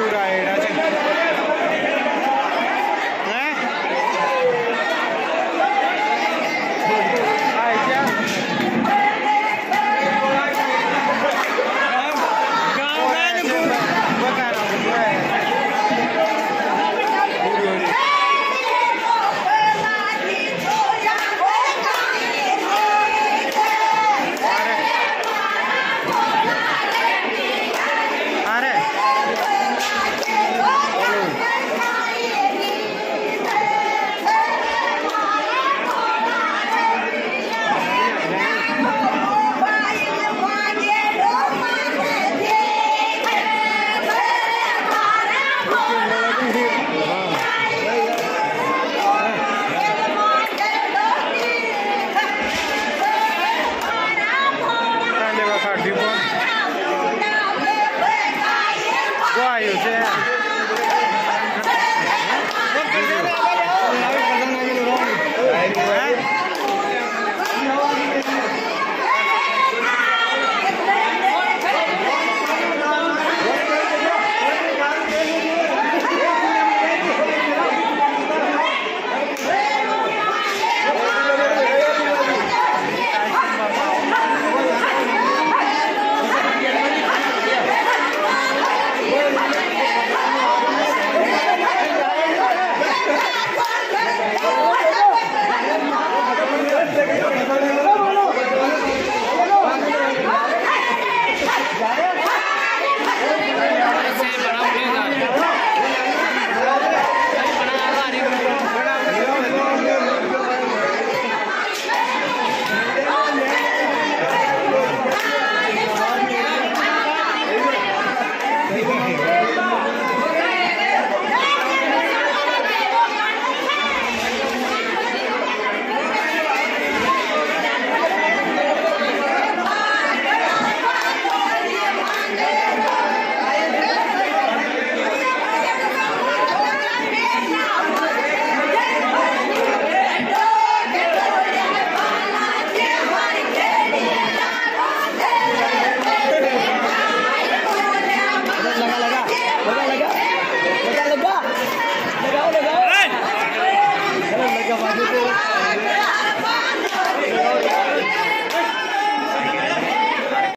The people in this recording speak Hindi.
पूरा एड़ा of you dewpoint